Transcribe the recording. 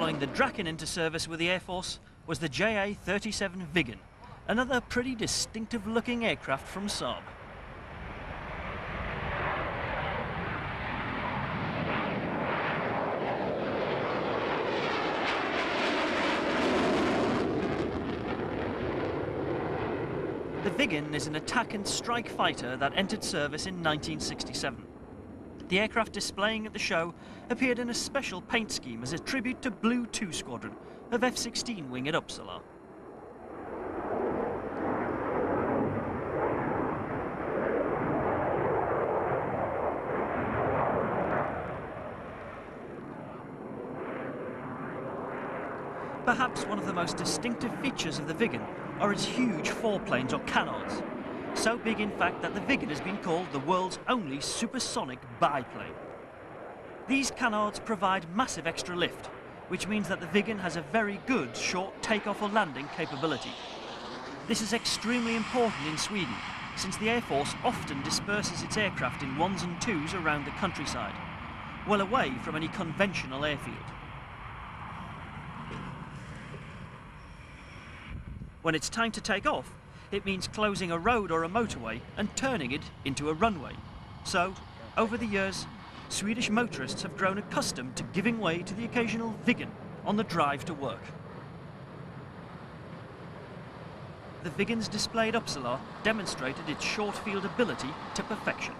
Following the Draken into service with the Air Force was the JA-37 Viggen, another pretty distinctive looking aircraft from Saab. The Viggen is an attack and strike fighter that entered service in 1967. The aircraft displaying at the show appeared in a special paint scheme as a tribute to Blue 2 Squadron of F-16 wing at Uppsala. Perhaps one of the most distinctive features of the Viggen are its huge foreplanes or canards. So big, in fact, that the Viggen has been called the world's only supersonic biplane. These canards provide massive extra lift, which means that the Viggen has a very good short takeoff or landing capability. This is extremely important in Sweden, since the Air Force often disperses its aircraft in ones and twos around the countryside, well away from any conventional airfield. When it's time to take off, it means closing a road or a motorway and turning it into a runway. So, over the years, Swedish motorists have grown accustomed to giving way to the occasional Viggen on the drive to work. The Viggens displayed Uppsala demonstrated its short field ability to perfection.